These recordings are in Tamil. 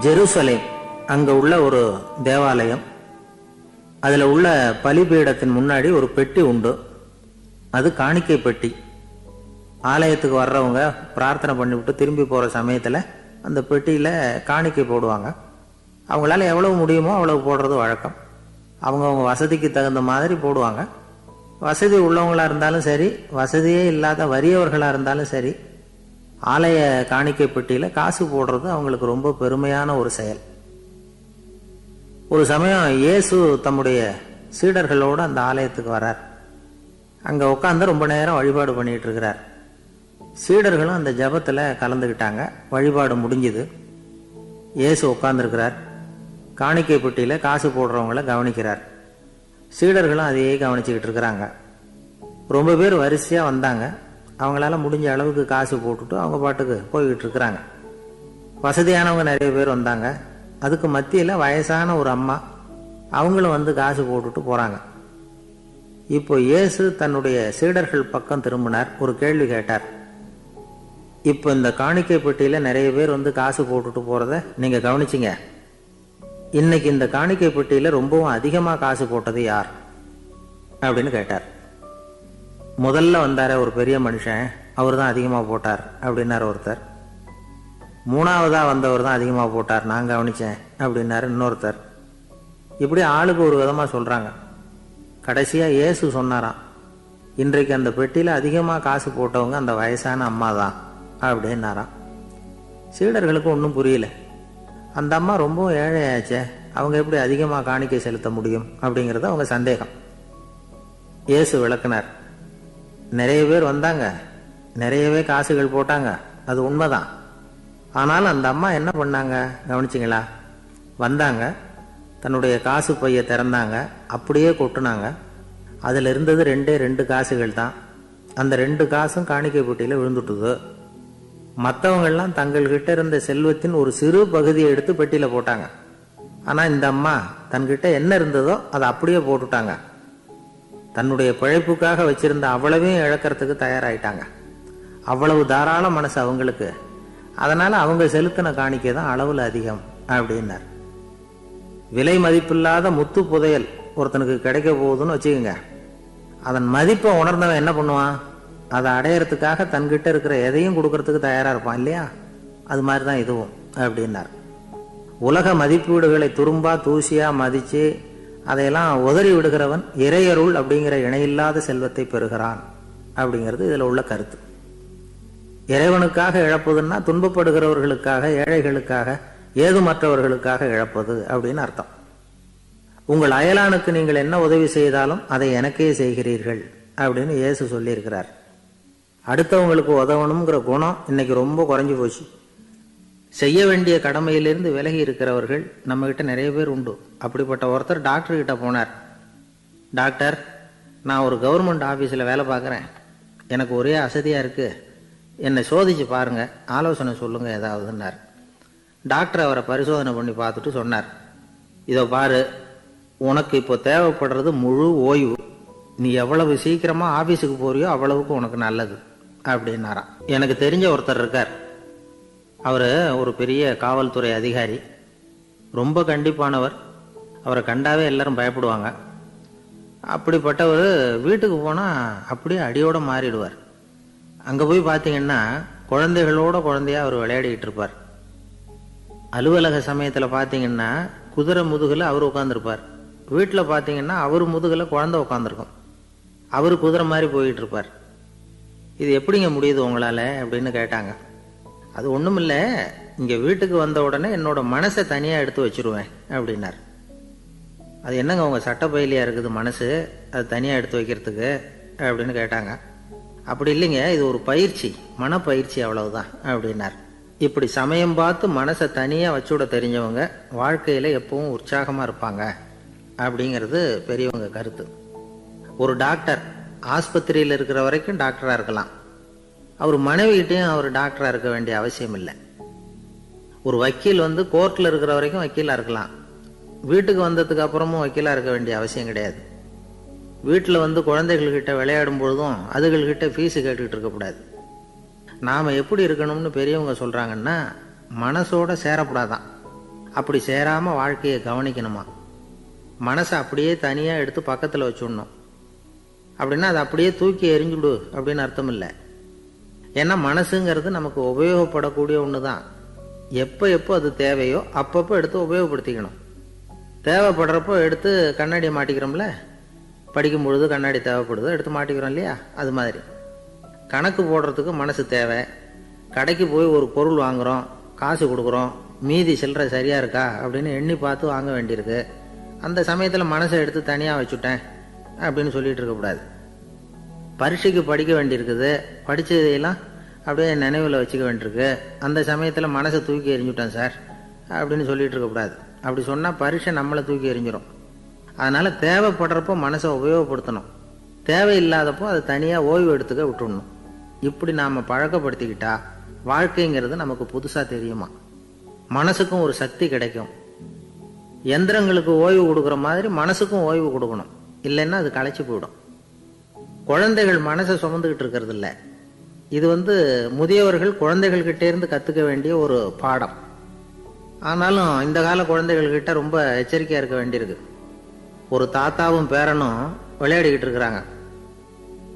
ஜெருசலேம். அங்க உள்ள ஒரு தேவாலயம். அதுல உள்ள பலிபீடத்தின் முன்னாடி ஒரு பெட்டி உண்டு. அது காணிக்கை பெட்டி. ஆலயத்துக்கு வர்றவங்க பிரார்த்தனை பண்ணிவிட்டு திரும்பி போற சமயத்துல அந்த பெட்டியில காணிக்கை போடுவாங்க. அவங்களால எவ்வளவு முடியுமோ அவ்வளவு போடுறது வழக்கம். அவங்கவுங்க வசதிக்கு தகுந்த மாதிரி போடுவாங்க. வசதி உள்ளவங்களா இருந்தாலும் சரி வசதியே இல்லாத வறியவர்களா இருந்தாலும் சரி ஆலய காணிக்கை பெட்டியில் காசு போடுறது அவங்களுக்கு ரொம்ப பெருமையான ஒரு செயல். ஒரு சமயம் இயேசு தம்முடைய சீடர்களோடு அந்த ஆலயத்துக்கு வரார். அங்கே உட்காந்து ரொம்ப நேரம் வழிபாடு பண்ணிட்டு இருக்கிறார். சீடர்களும் அந்த ஜபத்தில் கலந்துக்கிட்டாங்க வழிபாடு முடிஞ்சுது. இயேசு உட்காந்துருக்கிறார் காணிக்கை பெட்டியில் காசு போடுறவங்கள கவனிக்கிறார். சீடர்களும் அதையே கவனிச்சுக்கிட்டு இருக்கிறாங்க. ரொம்ப பேர் வரிசையாக வந்தாங்க. அவங்களால முடிஞ்ச அளவுக்கு காசு போட்டுட்டு அவங்க பாட்டுக்கு போய்கிட்டு இருக்கிறாங்க வசதியானவங்க நிறைய பேர் வந்தாங்க. அதுக்கு மத்தியில் வயசான ஒரு அம்மா அவங்களும் வந்து காசு போட்டுட்டு போகிறாங்க இப்போ இயேசு தன்னுடைய சீடர்கள் பக்கம் திரும்பினார். ஒரு கேள்வி கேட்டார். இப்போ இந்த காணிக்கை பெட்டியில் நிறைய பேர் வந்து காசு போட்டுட்டு போகிறத நீங்கள் கவனிச்சிங்க. இன்னைக்கு இந்த காணிக்கை பெட்டியில் ரொம்பவும் அதிகமாக காசு போட்டது யார்? அப்படின்னு கேட்டார். முதல்ல வந்தார ஒரு பெரிய மனுஷன் அவர் தான் அதிகமாக போட்டார் அப்படின்னார் ஒருத்தர். மூணாவதாக வந்தவர் தான் அதிகமாக போட்டார் நான் கவனித்தேன் அப்படின்னாரு இன்னொருத்தர். இப்படி ஆளுக்கு ஒரு விதமாக சொல்கிறாங்க கடைசியாக இயேசு சொன்னாராம் இன்றைக்கு அந்த பெட்டியில் அதிகமாக காசு போட்டவங்க அந்த வயசான அம்மா தான் அப்படின்னாராம். சீடர்களுக்கு ஒன்றும் புரியல. அந்த அம்மா ரொம்ப ஏழையாச்சே அவங்க எப்படி அதிகமாக காணிக்கை செலுத்த முடியும்? அப்படிங்கிறது அவங்க சந்தேகம். இயேசு விளக்குனார் நிறைய பேர் வந்தாங்க. நிறையவே காசுகள் போட்டாங்க. அது உண்மைதான். ஆனாலும் அந்த அம்மா என்ன பண்ணாங்க? கவனிச்சிங்களா? வந்தாங்க. தன்னுடைய காசு பைய திறந்தாங்க. அப்படியே கொட்டினாங்க. அதில் இருந்தது ரெண்டே ரெண்டு காசுகள் தான். அந்த ரெண்டு காசும் காணிக்கை போட்டியில் விழுந்துட்டுது. மற்றவங்கள்லாம் தங்கள்கிட்ட இருந்த செல்வத்தின் ஒரு சிறு பகுதியை எடுத்து பெட்டியில் போட்டாங்க. ஆனால் இந்த அம்மா தன்கிட்ட என்ன இருந்ததோ அதை அப்படியே போட்டுட்டாங்க. தன்னுடைய பிழைப்புக்காக வச்சிருந்த அவ்வளவையும் இழக்கிறதுக்கு தயாராயிட்டாங்க. அவ்வளவு தாராள மனசு அவங்களுக்கு. அதனால அவங்க செலுத்தின காணிக்கை தான் அளவில் அதிகம் அப்படின்னார். விலை மதிப்பில்லாத முத்து புதையல் ஒருத்தனுக்கு கிடைக்க போகுதுன்னு வச்சுக்கோங்க. அதன் மதிப்பை உணர்ந்தவன் என்ன பண்ணுவான்? அதை அடையறதுக்காக தன்கிட்ட இருக்கிற எதையும் கொடுக்கறதுக்கு தயாராக இருப்பான் இல்லையா? அது மாதிரி தான் இதுவும் அப்படின்னார். உலக மதிப்பீடுகளை துரும்பா தூசியா மதிச்சு அதையெல்லாம் உதறி விடுகிறவன் இறையருள் அப்படிங்கிற இணையில்லாத செல்வத்தை பெறுகிறான் அப்படிங்கிறது இதில் உள்ள கருத்து. இறைவனுக்காக இழப்பதுன்னா துன்பப்படுகிறவர்களுக்காக ஏழைகளுக்காக ஏதுமற்றவர்களுக்காக இழப்பது அப்படின்னு அர்த்தம். உங்கள் அயலானுக்கு நீங்கள் என்ன உதவி செய்தாலும் அதை எனக்கே செய்கிறீர்கள் அப்படின்னு இயேசு சொல்லியிருக்கிறார். அடுத்தவங்களுக்கு உதவணுங்கிற குணம் இன்னைக்கு ரொம்ப குறைஞ்சி போச்சு. செய்ய வேண்டிய கடமையிலிருந்து விலகி இருக்கிறவர்கள் நம்மகிட்ட நிறைய பேர் உண்டு. அப்படிப்பட்ட ஒருத்தர் டாக்டர் கிட்ட போனார். டாக்டர் நான் ஒரு கவர்மெண்ட் ஆஃபீஸில் வேலை பார்க்குறேன். எனக்கு ஒரே அசதியாக இருக்குது என்னை சோதிச்சு பாருங்க. ஆலோசனை சொல்லுங்கள் ஏதாவதுன்னார். டாக்டர் அவரை பரிசோதனை பண்ணி பார்த்துட்டு சொன்னார். இதோ பாரு உனக்கு இப்போ தேவைப்படுறது முழு ஓய்வு. நீ எவ்வளவு சீக்கிரமாக ஆஃபீஸுக்கு போறியோ அவ்வளவுக்கு உனக்கு நல்லது அப்படின்னாராம். எனக்கு தெரிஞ்ச ஒருத்தர் இருக்கார். அவர் ஒரு பெரிய காவல்துறை அதிகாரி. ரொம்ப கண்டிப்பானவர். அவரை கண்டாவே எல்லாரும் பயப்படுவாங்க. அப்படிப்பட்டவர் வீட்டுக்கு போனால் அப்படியே அடியோடு மாறிடுவார். அங்கே போய் பார்த்தீங்கன்னா குழந்தைகளோட குழந்தையாக அவர் விளையாடிக்கிட்டு இருப்பார். அலுவலக சமயத்தில் பார்த்தீங்கன்னா குதிரை முதுகில் அவர் உட்காந்துருப்பார் வீட்டில் பார்த்தீங்கன்னா அவர் முதுகில் குழந்தை உட்காந்துருக்கும் அவர் குதிரை மாதிரி போயிட்டு இருப்பார். இது எப்படிங்க முடியுது உங்களால் அப்படின்னு கேட்டாங்க. அது ஒன்றும் இல்லை இங்கே வீட்டுக்கு வந்த உடனே என்னோட மனசை தனியாக எடுத்து வச்சிருவேன் அப்படின்னார். அது என்னங்க உங்கள் சட்டப்பயிலியாக இருக்குது மனசு? அது தனியாக எடுத்து வைக்கிறதுக்கு அப்படின்னு கேட்டாங்க. அப்படி இல்லைங்க இது ஒரு பயிற்சி மனப்பயிற்சி அவ்வளவுதான் அப்படின்னார். இப்படி சமயம் பார்த்து மனசை தனியாக வச்சுவிட தெரிஞ்சவங்க வாழ்க்கையில் எப்பவும் உற்சாகமாக இருப்பாங்க அப்படிங்கிறது பெரியவங்க கருத்து. ஒரு டாக்டர் ஆஸ்பத்திரியில் இருக்கிற வரைக்கும் டாக்டராக இருக்கலாம். அவர் மனைவிகிட்டையும் அவர் டாக்டராக இருக்க வேண்டிய அவசியம் இல்லை. ஒரு வக்கீல் வந்து கோர்ட்டில் இருக்கிற வரைக்கும் வக்கீலாக இருக்கலாம். வீட்டுக்கு வந்ததுக்கு அப்புறமும் வக்கீலாக இருக்க வேண்டிய அவசியம் கிடையாது. வீட்டில் வந்து குழந்தைகள்கிட்ட விளையாடும் பொழுதும் அதுகள்கிட்ட ஃபீஸு கேட்டுக்கிட்டு இருக்கக்கூடாது நாம் எப்படி இருக்கணும்னு பெரியவங்க சொல்கிறாங்கன்னா மனசோட சேரக்கூடாதான். அப்படி சேராமல் வாழ்க்கையை கவனிக்கணுமா? மனசை அப்படியே தனியாக எடுத்து பக்கத்தில் வச்சுடணும். அப்படின்னா அதை அப்படியே தூக்கி எரிஞ்சுடு அப்படின்னு அர்த்தம் இல்லை. ஏன்னா மனசுங்கிறது நமக்கு உபயோகப்படக்கூடிய ஒன்று தான் எப்போ எப்போ அது தேவையோ அப்பப்போ எடுத்து உபயோகப்படுத்திக்கணும். தேவைப்படுறப்போ எடுத்து கண்ணாடியை மாட்டிக்கிறோம்ல? படிக்கும் பொழுது கண்ணாடி தேவைப்படுதோ எடுத்து மாட்டிக்கிறோம் இல்லையா? அது மாதிரி. கணக்கு போடுறதுக்கு மனசு தேவை. கடைக்கு போய் ஒரு பொருள் வாங்குகிறோம் காசு கொடுக்குறோம் மீதி சில்லறை சரியாக இருக்கா அப்படின்னு எண்ணி பார்த்து வாங்க வேண்டியிருக்கு. அந்த சமயத்தில் மனசை எடுத்து தனியாக வச்சுட்டேன் அப்படின்னு சொல்லிட்டு இருக்கக்கூடாது பரீட்சைக்கு படிக்க வேண்டியிருக்குது. படித்ததையெல்லாம் அப்படியே நினைவில் வச்சுக்க வேண்டியிருக்கு. அந்த சமயத்தில் மனசை தூக்கி எறிஞ்சுட்டேன் சார் அப்படின்னு சொல்லிட்டு இருக்கக்கூடாது அப்படி சொன்னால் பரீட்சை நம்மளை தூக்கி எறிஞ்சிடும் அதனால் தேவைப்படுறப்போ மனசை உபயோகப்படுத்தணும். தேவையில்லாதப்போ அதை தனியாக ஓய்வு எடுத்துக்க விட்டுடணும் இப்படி நாம் பழக்கப்படுத்திக்கிட்டா வாழ்க்கைங்கிறது நமக்கு புதுசாக தெரியுமா? மனசுக்கும் ஒரு சக்தி கிடைக்கும். எந்திரங்களுக்கு ஓய்வு கொடுக்குற மாதிரி மனசுக்கும் ஓய்வு கொடுக்கணும். இல்லைன்னா அது களைச்சி போயிடும். குழந்தைகள் மனசை சுமந்துக்கிட்டு இருக்கிறது இல்லை. இது வந்து முதியவர்கள் குழந்தைகள்கிட்டேருந்து கற்றுக்க வேண்டிய ஒரு பாடம். ஆனாலும் இந்த கால குழந்தைகள்கிட்ட ரொம்ப எச்சரிக்கையாக இருக்க வேண்டியிருக்கு ஒரு தாத்தாவும் பேரனும் விளையாடிக்கிட்டு இருக்கிறாங்க.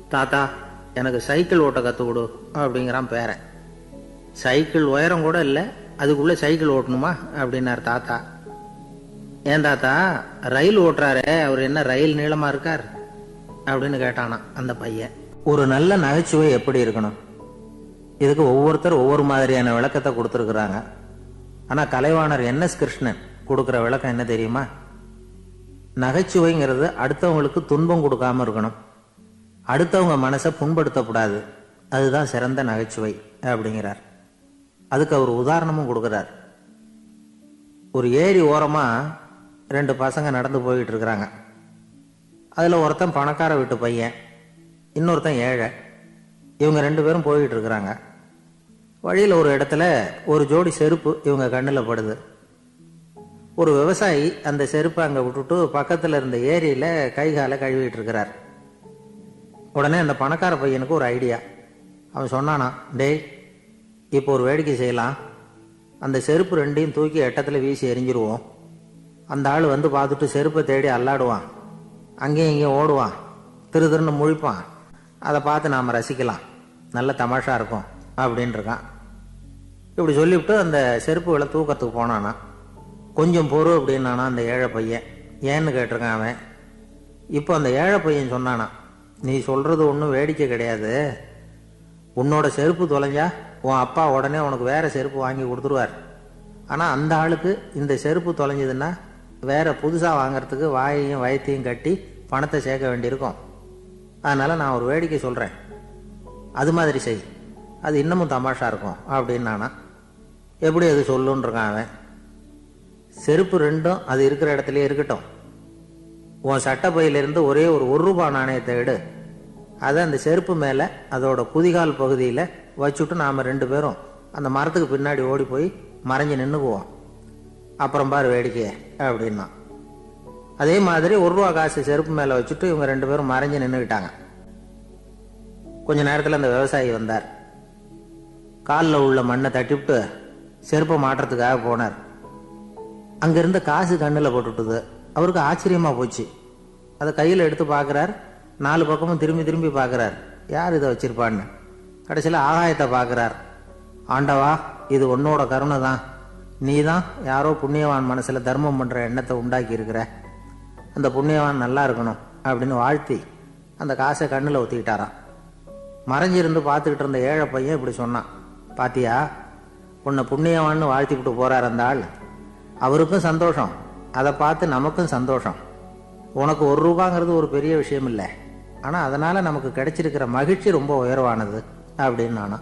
தாத்தா எனக்கு சைக்கிள் ஓட்ட கற்றுக் கொடு அப்படிங்கிறான் பேரன். சைக்கிள் உயரம் கூட இல்லை அதுக்குள்ளே சைக்கிள் ஓட்டணுமா? அப்படின்னார் தாத்தா. ஏன் தாத்தா ரயில் ஓட்டுறாரே அவர் என்ன ரயில் நீளமாக இருக்கார்? அப்படின்னு கேட்டானா அந்த பையன். ஒரு நல்ல நகைச்சுவை எப்படி இருக்கணும்? இதுக்கு ஒவ்வொருத்தர் ஒவ்வொரு மாதிரியான விளக்கத்தை கொடுத்துருக்குறாங்க. ஆனால் கலைவாணர் என் எஸ் கிருஷ்ணன் கொடுக்குற விளக்கம் என்ன தெரியுமா? நகைச்சுவைங்கிறது அடுத்தவங்களுக்கு துன்பம் கொடுக்காம இருக்கணும். அடுத்தவங்க மனசை புண்படுத்தக்கூடாது அதுதான் சிறந்த நகைச்சுவை அப்படிங்கிறார். அதுக்கு அவர் உதாரணமும் கொடுக்குறார். ஒரு ஏரி ஓரமாக ரெண்டு பசங்க நடந்து போயிட்டு இருக்கிறாங்க. அதில் ஒருத்தன் பணக்கார வீட்டு பையன் இன்னொருத்தன் ஏழை. இவங்க ரெண்டு பேரும் போயிட்டு இருக்கிறாங்க. வழியில் ஒரு இடத்துல ஒரு ஜோடி செருப்பு இவங்க கண்ணில் படுது. ஒரு விவசாயி அந்த செருப்பை அங்கே விட்டுட்டு பக்கத்தில் இருந்த ஏரியில் கை காலை கழுவிட்டு இருக்கிறார். உடனே அந்த பணக்கார பையனுக்கு ஒரு ஐடியா. அவன் சொன்னானா டேய் இப்போ ஒரு வேடிக்கை செய்யலாம். அந்த செருப்பு ரெண்டையும் தூக்கி எட்டத்தில் வீசி எரிஞ்சிருவோம். அந்த ஆள் வந்து பார்த்துட்டு செருப்பை தேடி அல்லாடுவான். அங்கேயும் இங்கேயும் ஓடுவான். திரு திருன்னு முழிப்பான். அதை பார்த்து நாம் ரசிக்கலாம். நல்ல தமாஷா இருக்கும். அப்படின்னு இருக்கான் இப்படி சொல்லிவிட்டு அந்த செருப்புகளை தூக்கத்துக்கு போனானா. கொஞ்சம் பொறு அப்படின்னானா அந்த ஏழை பையன். ஏன்னு கேட்டிருக்கான் அவன். இப்போ அந்த ஏழை பையன் சொன்னானா நீ சொல்கிறது ஒன்றும் வேடிக்கை கிடையாது. உன்னோட செருப்பு தொலைஞ்சா உன் அப்பா உடனே உனக்கு வேற செருப்பு வாங்கி கொடுத்துருவார். ஆனால் அந்த ஆளுக்கு இந்த செருப்பு தொலைஞ்சதுன்னா வேறு புதுசாக வாங்குறதுக்கு வாயையும் வயத்தையும் கட்டி பணத்தை சேர்க்க வேண்டியிருக்கும். அதனால் நான் ஒரு வேடிக்கை சொல்கிறேன் அது மாதிரி செய். அது இன்னமும் தமாஷா இருக்கும். அப்படின்னு நானா எப்படி அது சொல்லுன்றான் அவன். செருப்பு ரெண்டும் அது இருக்கிற இடத்துலயே இருக்கட்டும். உன் சட்டப்பையிலிருந்து ஒரே ஒரு ஒரு ரூபா நாணயத்தை எடு. அதை அந்த செருப்பு மேலே அதோட குதிகால் பகுதியில் வச்சுட்டு நாம் ரெண்டு பேரும் அந்த மரத்துக்கு பின்னாடி ஓடி போய் மறைஞ்சு நின்றுக்குவோம் அப்புறம் பாரு வேடிக்கைய அப்படின்னா. அதே மாதிரி ஒரு ரூபா காசு செருப்பு மேலே வச்சுட்டு இவங்க ரெண்டு பேரும் மறைஞ்சு நின்றுக்கிட்டாங்க கொஞ்ச நேரத்தில் அந்த விவசாயி வந்தார். காலில் உள்ள மண்ணை தட்டிவிட்டு செருப்பை மாட்டுறதுக்காக போனார். அங்கிருந்த காசு கண்ணில் போட்டுட்டுது அவருக்கு ஆச்சரியமாக போச்சு. அதை கையில் எடுத்து பார்க்குறார். நாலு பக்கமும் திரும்பி திரும்பி பார்க்குறார். யார் இதை வச்சிருப்பான்னு? கடைசியில் ஆகாயத்தை பார்க்குறார். ஆண்டவா இது உன்னோட கருணை தான். நீ தான் யாரோ புண்ணியவான் மனசில் தர்மம் பண்ணுற எண்ணத்தை உண்டாக்கி இருக்கிற. அந்த புண்ணியவான் நல்லா இருக்கணும் அப்படின்னு வாழ்த்தி அந்த காசை கண்ணில் ஒத்திக்கிட்டாராம் மறைஞ்சிருந்து பார்த்துக்கிட்டு இருந்த ஏழை பையன் இப்படி சொன்னான். பாத்தியா? உன்னை புண்ணியவான்னு வாழ்த்திவிட்டு போறார் அந்த ஆள் அவருக்கும் சந்தோஷம். அதை பார்த்து நமக்கும் சந்தோஷம். உனக்கு ஒரு ரூபாங்கிறது ஒரு பெரிய விஷயம் இல்லை. ஆனால் அதனால் நமக்கு கிடைச்சிருக்கிற மகிழ்ச்சி ரொம்ப உயர்வானது அப்படின்னு நானா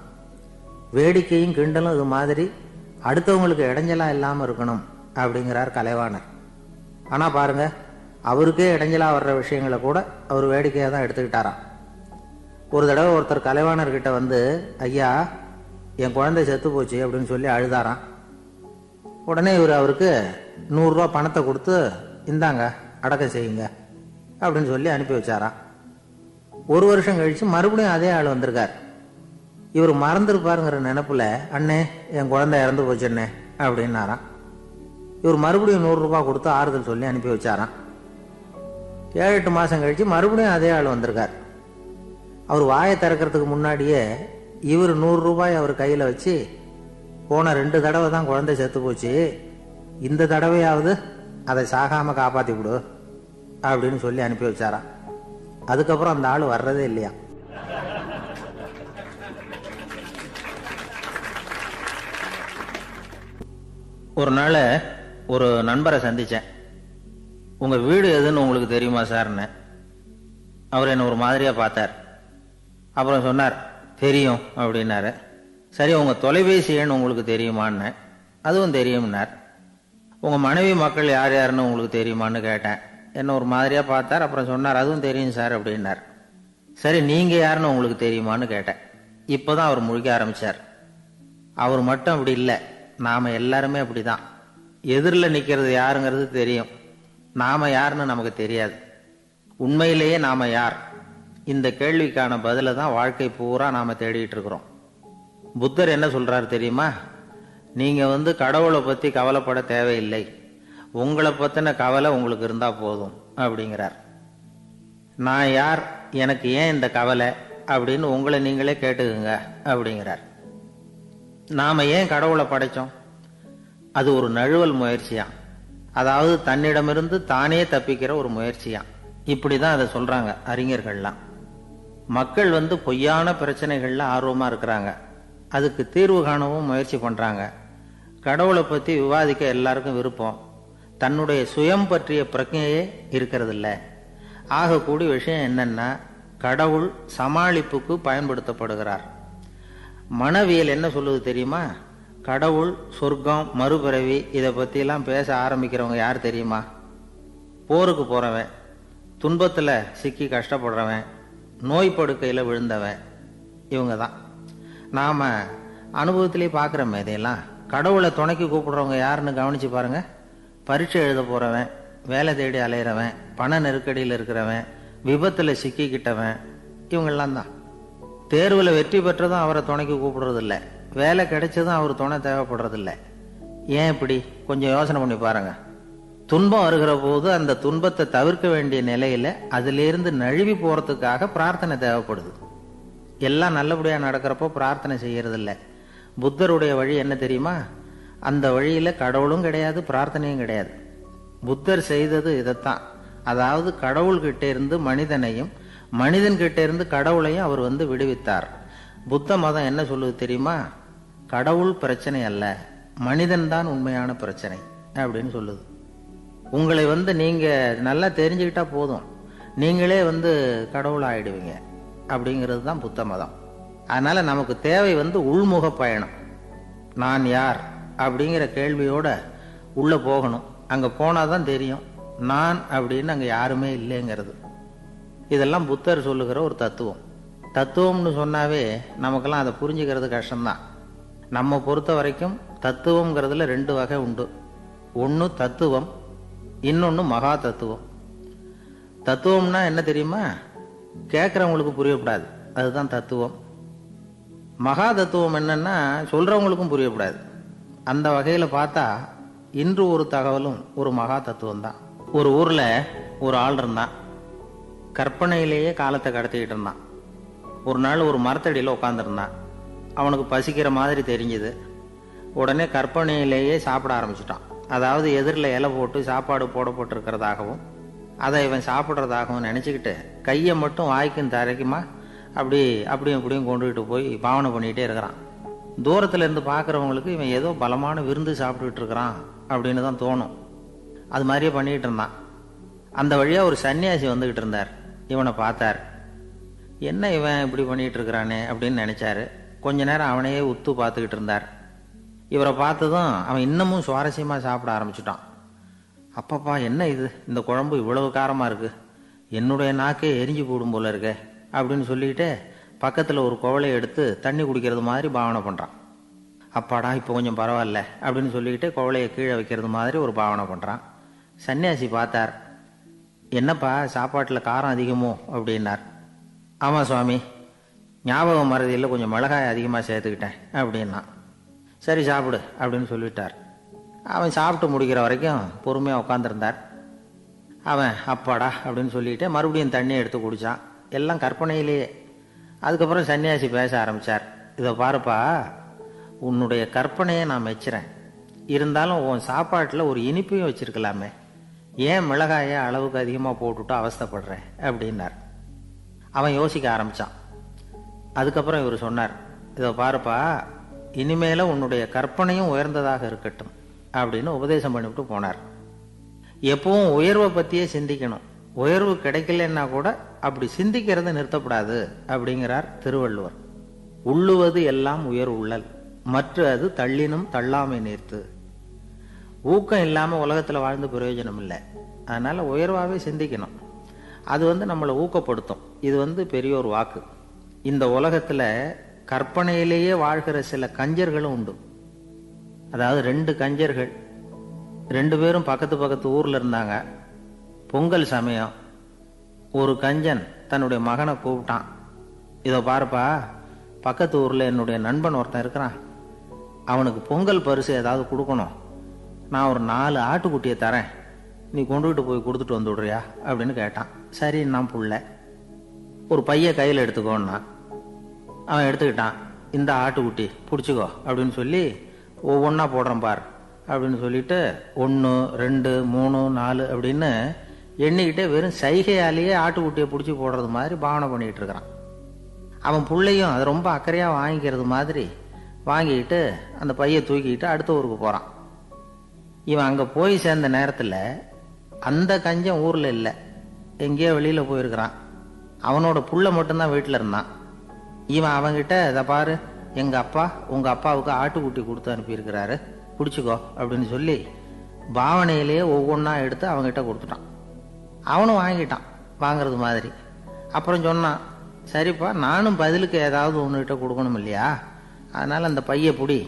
வேடிக்கையும் கிண்டலும் இது மாதிரி அடுத்தவங்களுக்கு இடைஞ்சலாக இல்லாமல் இருக்கணும் அப்படிங்கிறார் கலைவாணர். ஆனால் பாருங்க அவருக்கே இடைஞ்சலாக வர்ற விஷயங்களை கூட அவர் வேடிக்கையாக தான் எடுத்துக்கிட்டாராம். ஒரு தடவை ஒருத்தர் கலைவாணர்கிட்ட வந்து ஐயா என் குழந்தை செத்து போச்சு அப்படின்னு சொல்லி அழுதாரான் உடனே இவர் அவருக்கு நூறுரூவா பணத்தை கொடுத்து இந்தாங்க அடக்கம் செய்யுங்க அப்படின்னு சொல்லி அனுப்பி வச்சாராம். ஒரு வருஷம் கழித்து மறுபடியும் அதே ஆள் வந்திருக்கார். இவர் மறந்துருப்பாருங்கிற நினப்பில் அண்ணே என் குழந்தை இறந்து போச்சு அண்ணே அப்படின்னாராம். இவர் மறுபடியும் நூறுரூபா கொடுத்து ஆறுதல் சொல்லி அனுப்பி வச்சாராம். ஏழு எட்டு மாதம் கழித்து மறுபடியும் அதே ஆள் வந்திருக்கார். அவர் வாயை திறக்கிறதுக்கு முன்னாடியே இவர் நூறு ரூபாய் அவர் கையில் வச்சு போன ரெண்டு தடவை தான் குழந்தை செத்து போச்சு. இந்த தடவையாவது அதை சாகாமல் காப்பாற்றி கொடு அப்படின்னு சொல்லி அனுப்பி வச்சாராம். அதுக்கப்புறம் அந்த ஆள் வர்றதே இல்லையா? ஒரு நாள் ஒரு நண்பரை சந்தித்தேன் உங்கள் வீடு எதுன்னு உங்களுக்கு தெரியுமா சார்னு. அவர் என்னை ஒரு மாதிரியாக பார்த்தார். அப்புறம் சொன்னார் தெரியும் அப்படின்னாரு. சரி உங்கள் தொலைபேசி எண் உங்களுக்கு தெரியுமான்னு? அதுவும் தெரியும்னார். உங்கள் மனைவி மக்கள் யார் யாருன்னு உங்களுக்கு தெரியுமான்னு கேட்டேன். என்ன ஒரு மாதிரியாக பார்த்தார் அப்புறம் சொன்னார் அதுவும் தெரியும் சார் அப்படின்னார். சரி நீங்கள் யாருன்னு உங்களுக்கு தெரியுமான்னு கேட்டேன். இப்போ தான் அவர் முழிக்க ஆரம்பித்தார் அவர் மட்டும் அப்படி இல்லை நாம் எல்லாருமே அப்படி தான் எதிரில் நிற்கிறது யாருங்கிறது தெரியும். நாம் யாருன்னு நமக்கு தெரியாது. உண்மையிலேயே நாம் யார்? இந்த கேள்விக்கான பதிலை தான் வாழ்க்கை பூரா நாம் தேடிட்டு இருக்கிறோம். புத்தர் என்ன சொல்கிறார் தெரியுமா? நீங்கள் வந்து கடவுளை பற்றி கவலைப்பட தேவையில்லை. உங்களை பற்றின கவலை உங்களுக்கு இருந்தால் போதும் அப்படிங்கிறார். நான் யார்? எனக்கு ஏன் இந்த கவலை? அப்படின்னு உங்களை நீங்களே கேட்டுக்குங்க அப்படிங்கிறார். நாம் ஏன் கடவுளை படைச்சோம்? அது ஒரு நழுவல் முயற்சியாம் அதாவது தன்னிடமிருந்து தானே தப்பிக்கிற ஒரு முயற்சியாம் இப்படிதான் அதை சொல்கிறாங்க அறிஞர்கள்லாம். மக்கள் வந்து பொய்யான பிரச்சனைகளில் ஆர்வமாக இருக்கிறாங்க. அதுக்கு தீர்வு காணவும் முயற்சி பண்ணுறாங்க கடவுளை பற்றி விவாதிக்க எல்லாருக்கும் விருப்பம். தன்னுடைய சுயம் பற்றிய பிரஜையே இருக்கிறதில்ல. ஆகக்கூடிய விஷயம் என்னென்னா கடவுள் சமாளிப்புக்கு பயன்படுத்தப்படுகிறார். மனவியல் என்ன சொல்லுது தெரியுமா? கடவுள் சொர்க்கம் மறுபிறவி இதை பற்றிலாம் பேச ஆரம்பிக்கிறவங்க யார் தெரியுமா? போருக்கு போகிறவன் துன்பத்தில் சிக்கி கஷ்டப்படுறவன். நோய் படுக்கையில் விழுந்தவன் இவங்க தான் நாம் அனுபவத்திலே பார்க்குறோமே இதையெல்லாம். கடவுளை துணைக்கு கூப்பிடுறவங்க யாருன்னு கவனித்து பாருங்கள் பரீட்சை எழுத போகிறவன் வேலை தேடி அலையிறவன் பண நெருக்கடியில் இருக்கிறவன் விபத்தில் சிக்கிக்கிட்டவன் இவங்கெல்லாம் தான். தேர்வில் வெற்றி பெற்றதும் அவரை துணைக்கு கூப்பிடுறதில்ல. வேலை கிடைச்சதும் அவர் துணை தேவைப்படுறதில்ல. ஏன் இப்படி? கொஞ்சம் யோசனை பண்ணி பாருங்கள் துன்பம் வருகிற போது அந்த துன்பத்தை தவிர்க்க வேண்டிய நிலையில அதிலிருந்து நழுவி போறதுக்காக பிரார்த்தனை தேவைப்படுது. எல்லாம் நல்லபடியா நடக்கிறப்போ பிரார்த்தனை செய்யறதில்ல. புத்தருடைய வழி என்ன தெரியுமா? அந்த வழியில கடவுளும் கிடையாது பிரார்த்தனையும் கிடையாது. புத்தர் செய்தது இதைத்தான். அதாவது கடவுள்கிட்ட இருந்து மனிதனையும் மனிதன்கிட்ட இருந்து கடவுளையும் அவர் வந்து விடுவித்தார். புத்த மதம் என்ன சொல்லுது தெரியுமா? கடவுள் பிரச்சனை அல்ல மனிதன்தான் உண்மையான பிரச்சனை அப்படின்னு சொல்லுது. உங்களை வந்து நீங்கள் நல்லா தெரிஞ்சுக்கிட்டா போதும். நீங்களே வந்து கடவுள் ஆயிடுவீங்க அப்படிங்கிறது தான் புத்த மதம். அதனால் நமக்கு தேவை வந்து உள்முக பயணம். நான் யார்? அப்படிங்கிற கேள்வியோட உள்ளே போகணும். அங்கே போனால் தான் தெரியும். நான் அப்படின்னு அங்கே யாருமே இல்லைங்கிறது. இதெல்லாம் புத்தர் சொல்லுகிற ஒரு தத்துவம். தத்துவம்னு சொன்னாவே நமக்கெல்லாம் அதை புரிஞ்சுக்கிறது கஷ்டம்தான். நம்ம பொறுத்த வரைக்கும் தத்துவம்ங்கிறதுல ரெண்டு வகை உண்டு. ஒன்று தத்துவம் இன்னொன்று மகா தத்துவம். தத்துவம்னா என்ன தெரியுமா? கேட்குறவங்களுக்கு புரியக்கூடாது அதுதான் தத்துவம். மகா தத்துவம் என்னன்னா சொல்றவங்களுக்கும் புரியக்கூடாது அந்த வகையில் பார்த்தா இன்று ஒரு தகவலும் ஒரு மகா தத்துவம் தான் ஒரு ஊரில் ஒரு ஆள் இருந்தான். கற்பனையிலேயே காலத்தை கடத்திக்கிட்டு இருந்தான். ஒரு நாள் ஒரு மரத்தடியில் உட்காந்துருந்தான் அவனுக்கு பசிக்கிற மாதிரி தெரிஞ்சுது. உடனே கற்பனையிலேயே சாப்பிட ஆரம்பிச்சிட்டான். அதாவது எதிரில் இலை போட்டு சாப்பாடு போடப்பட்டிருக்கிறதாகவும் அதை இவன் சாப்பிட்றதாகவும் நினச்சிக்கிட்டு கையை மட்டும் வாய்க்கும் தரைக்குமா அப்படி அப்படியும் இப்படியும் கொண்டுகிட்டு போய் பாவனை பண்ணிகிட்டே இருக்கிறான். தூரத்தில் இருந்து பார்க்குறவங்களுக்கு இவன் ஏதோ பலமான விருந்து சாப்பிட்டுக்கிட்டு இருக்கிறான் அப்படின்னு தான் தோணும். அது மாதிரியே பண்ணிக்கிட்டு இருந்தான். அந்த வழியாக ஒரு சன்னியாசி வந்துக்கிட்டு இருந்தார். இவனை பார்த்தார். என்ன இவன் இப்படி பண்ணிகிட்டு இருக்கிறானே? அப்படின்னு நினச்சாரு. கொஞ்ச நேரம் அவனையே உத்து பார்த்துக்கிட்டு இருந்தார். இவரை பார்த்ததும் அவன் இன்னமும் சுவாரஸ்யமாக சாப்பிட ஆரம்பிச்சிட்டான். அப்பப்பா என்ன இது? இந்த குழம்பு இவ்வளவு காரமாக இருக்குது என்னுடைய நாக்கே எரிஞ்சு போடும் போல இருக்கே அப்படின்னு சொல்லிட்டு பக்கத்தில் ஒரு குவளையை எடுத்து தண்ணி குடிக்கிறது மாதிரி பாவனை பண்ணுறான் அப்பாடா இப்போ கொஞ்சம் பரவாயில்ல அப்படின்னு சொல்லிக்கிட்டு குவளையை கீழே வைக்கிறது மாதிரி ஒரு பாவனை பண்ணுறான் சன்னியாசி பார்த்தார். என்னப்பா சாப்பாட்டில் காரம் அதிகமோ? அப்படின்னார். ஆமாம் சுவாமி ஞாபகம் மறதியில் கொஞ்சம் மிளகாய் அதிகமாக சேர்த்துக்கிட்டேன் அப்படின்னா சரி சாப்பிடு அப்படின்னு சொல்லிட்டார். அவன் சாப்பிட்டு முடிக்கிற வரைக்கும் பொறுமையாக உட்காந்துருந்தார் அவன் அப்பாடா அப்படின்னு சொல்லிட்டு மறுபடியும் தண்ணியை எடுத்து குடித்தான் எல்லாம் கற்பனையிலேயே. அதுக்கப்புறம் சன்னியாசி பேச ஆரம்பித்தார் இதை பாருப்பா உன்னுடைய கற்பனையை நான் மெச்சுறேன். இருந்தாலும் உன் சாப்பாட்டில் ஒரு இனிப்பையும் வச்சுருக்கலாமே. ஏன் மிளகாயை அளவுக்கு அதிகமாக போட்டுட்டு அவஸ்தப்படுறேன் அப்படின்னார். அவன் யோசிக்க ஆரம்பித்தான் அதுக்கப்புறம் இவர் சொன்னார் இதை பாருப்பா இனிமேல உன்னுடைய கற்பனையும் உயர்ந்ததாக இருக்கட்டும் அப்படின்னு உபதேசம் பண்ணிவிட்டு போனார். எப்பவும் உயர்வை பற்றியே சிந்திக்கணும். உயர்வு கிடைக்கலன்னா கூட அப்படி சிந்திக்கிறத நிறுத்தப்படாது அப்படிங்கிறார் திருவள்ளுவர். உள்ளுவது எல்லாம் உயர் உள்ளல். மற்ற அது தள்ளினும் தள்ளாமை நேர்த்து. ஊக்கம் இல்லாமல் உலகத்தில் வாழ்ந்து பிரயோஜனம் இல்லை அதனால் உயர்வாகவே சிந்திக்கணும். அது வந்து நம்மளை ஊக்கப்படுத்தும். இது வந்து பெரிய ஒரு வாக்கு. இந்த உலகத்தில் கற்பனையிலேயே வாழ்கிற சில கஞ்சர்களும் உண்டு. அதாவது ரெண்டு கஞ்சர்கள். ரெண்டு பேரும் பக்கத்து பக்கத்து ஊரில் இருந்தாங்க. பொங்கல் சமயம் ஒரு கஞ்சன் தன்னுடைய மகனை கூப்பிட்டான். இதோ பாருப்பா பக்கத்து ஊரில் என்னுடைய நண்பன் ஒருத்தன் இருக்கிறான். அவனுக்கு பொங்கல் பரிசு ஏதாவது கொடுக்கணும். நான் ஒரு நாலு ஆட்டுக்குட்டியை தரேன். நீ கொண்டுகிட்டு போய் கொடுத்துட்டு வந்து விடுறியா அப்படின்னு கேட்டான். சரி நான் புள்ள. ஒரு பைய கையில் எடுத்துக்கோன்னா அவன் எடுத்துக்கிட்டான். இந்த ஆட்டுக்குட்டி பிடிச்சிக்கோ அப்படின்னு சொல்லி ஒவ்வொன்றா போடுறேன் பார் அப்படின்னு சொல்லிட்டு ஒன்று ரெண்டு மூணு நாலு அப்படின்னு எண்ணிக்கிட்டே வெறும் சைகையாலேயே ஆட்டுக்குட்டியை பிடிச்சி போடுறது மாதிரி பாவனை பண்ணிகிட்டு இருக்கிறான். அவன் பிள்ளையும் அதை ரொம்ப அக்கறையாக வாங்கிக்கிறது மாதிரி வாங்கிக்கிட்டு அந்த பையை தூக்கிக்கிட்டு அடுத்த ஊருக்கு போகிறான் இவன் அங்கே போய் சேர்ந்த நேரத்தில் அந்த கஞ்சம் ஊரில் இல்லை. எங்கேயோ வெளியில் போயிருக்கிறான். அவனோட புள்ள மட்டும்தான் வீட்டில் இருந்தான். இவன் அவன்கிட்ட இதை பாரு எங்கள் அப்பா உங்கள் அப்பாவுக்கு ஆட்டுக்குட்டி கொடுத்து அனுப்பியிருக்கிறாரு. பிடிச்சிக்கோ அப்படின்னு சொல்லி பாவனையிலேயே ஒவ்வொன்றா எடுத்து அவங்ககிட்ட கொடுத்துட்டான். அவனும் வாங்கிட்டான் வாங்குறது மாதிரி. அப்புறம் சொன்னான் சரிப்பா நானும் பதிலுக்கு ஏதாவது ஒன்றுகிட்ட கொடுக்கணும் இல்லையா? அதனால் அந்த பைய பிடி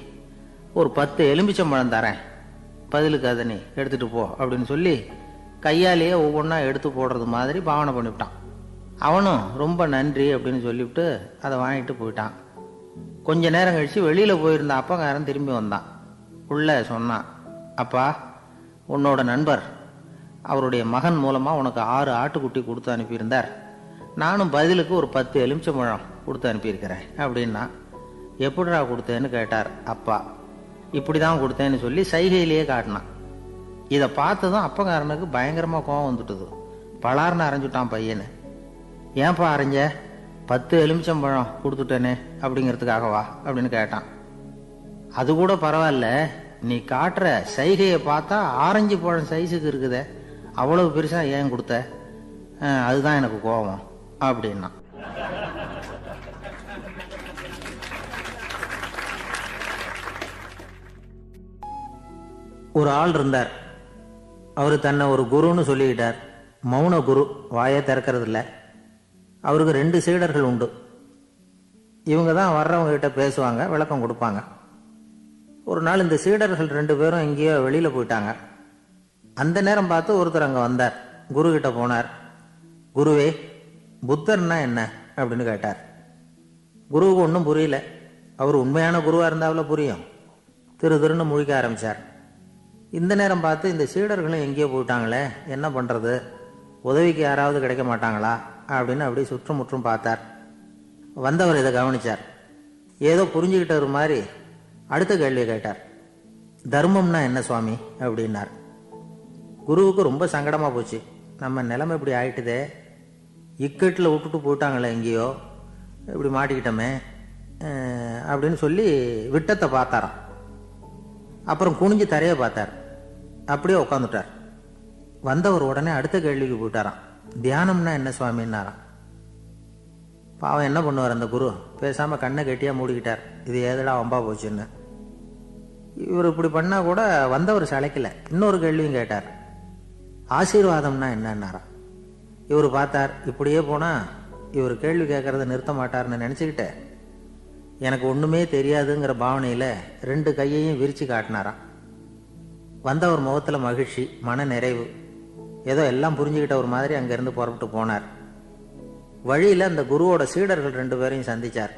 ஒரு பத்து எலும்பிச்சம்பழம் தரேன். பதிலுக்கு அதை நீ எடுத்துகிட்டு போ அப்படின்னு சொல்லி கையாலேயே ஒவ்வொன்றா எடுத்து போடுறது மாதிரி பாவனை பண்ணிவிட்டான். அவனும் ரொம்ப நன்றி அப்படின்னு சொல்லிவிட்டு அதை வாங்கிட்டு போயிட்டான். கொஞ்ச நேரம் கழித்து வெளியில் போயிருந்த அப்பங்காரன் திரும்பி வந்தான். உள்ள சொன்னான் அப்பா உன்னோட நண்பர் அவருடைய மகன் மூலமாக உனக்கு ஆறு ஆட்டுக்குட்டி கொடுத்து அனுப்பியிருந்தார். நானும் பதிலுக்கு ஒரு பத்து எலுமிச்சம்பழம் கொடுத்து அனுப்பியிருக்கிறேன் அப்படின்னா எப்படிடா கொடுத்தேன்னு கேட்டார் அப்பா. இப்படி தான் கொடுத்தேன்னு சொல்லி சைகையிலேயே காட்டினான். இதை பார்த்ததும் அப்பங்காரனுக்கு பயங்கரமாக கோவம் வந்துட்டுது. பலார்னு அரைஞ்சுட்டான் பையனு. ஏன்பா அரைஞ்ச பத்து எலுமிச்சம்பழம் கொடுத்துட்டேனே அப்படிங்கிறதுக்காகவா? அப்படின்னு கேட்டான். அது கூட பரவாயில்ல. நீ காட்டுற சைகையை பார்த்தா ஆரஞ்சு பழம் சைஸுக்கு இருக்குதே. அவ்வளவு பெருசாக ஏன் கொடுத்த? அதுதான் எனக்கு கோபம் அப்படின்னா. ஒரு ஆள் இருந்தார். அவர் தன்னை ஒரு குருன்னு சொல்லிக்கிட்டார். மௌன குரு வாயை திறக்கிறது இல்லை அவருக்கு ரெண்டு சீடர்கள் உண்டு. இவங்க தான் வர்றவங்க கிட்ட பேசுவாங்க விளக்கம் கொடுப்பாங்க. ஒரு நாள் இந்த சீடர்கள் ரெண்டு பேரும் எங்கேயோ வெளியில் போயிட்டாங்க. அந்த நேரம் பார்த்து ஒருத்தர் அங்கே வந்தார். குரு கிட்ட போனார். குருவே புத்தர்னா என்ன? அப்படின்னு கேட்டார். குருவுக்கு ஒன்றும் புரியல. அவர் உண்மையான குருவாக இருந்தாவில் புரியும். திரு திருன்னு முழிக்க ஆரம்பித்தார் இந்த நேரம் பார்த்து இந்த சீடர்களும் எங்கேயோ போயிட்டாங்களே என்ன பண்ணுறது உதவிக்கு யாராவது கிடைக்க மாட்டாங்களா? அப்படின்னு அப்படியே சுற்றும் முற்றும் பார்த்தார். வந்தவர் இதை கவனிச்சார். ஏதோ புரிஞ்சுக்கிட்டவர் மாதிரி அடுத்த கேள்வியை கேட்டார். தர்மம்னா என்ன சுவாமி? அப்படின்னார். குருவுக்கு ரொம்ப சங்கடமாக போச்சு. நம்ம நிலைமை இப்படி ஆயிட்டுதே. இக்கட்டில் விட்டுட்டு போயிட்டாங்களே எங்கேயோ. இப்படி மாட்டிக்கிட்டோமே. அப்படின்னு சொல்லி விட்டத்தை பார்த்தாராம். அப்புறம் குனிஞ்சு தரையை பார்த்தார். அப்படியே உட்காந்துட்டார் வந்தவர் உடனே அடுத்த கேள்விக்கு போயிட்டாராம். தியானம்னா என்ன சுவாமின்னாராம்? பாவம் என்ன பண்ணுவார் அந்த குரு? பேசாமல் கண்ணை கெட்டியாக மூடிக்கிட்டார். இது ஏதடா வம்பா போச்சுன்னு. இவர் இப்படி பண்ணால் கூட வந்தவர் சளைக்கல. இன்னொரு கேள்வியும் கேட்டார். ஆசீர்வாதம்னா என்னன்னாராம்? இவர் பார்த்தார் இப்படியே போனால் இவர் கேள்வி கேட்குறத நிறுத்த மாட்டார்னு நினைச்சுக்கிட்டு எனக்கு ஒன்றுமே தெரியாதுங்கிற பாவனையில் ரெண்டு கையையும் விரித்து காட்டினாராம். வந்தவர் முகத்தில் மகிழ்ச்சி மன நிறைவு. ஏதோ எல்லாம் புரிஞ்சுக்கிட்ட ஒரு மாதிரி அங்கிருந்து புறப்பட்டு போனார். வழியில் அந்த குருவோட சீடர்கள் ரெண்டு பேரையும் சந்தித்தார்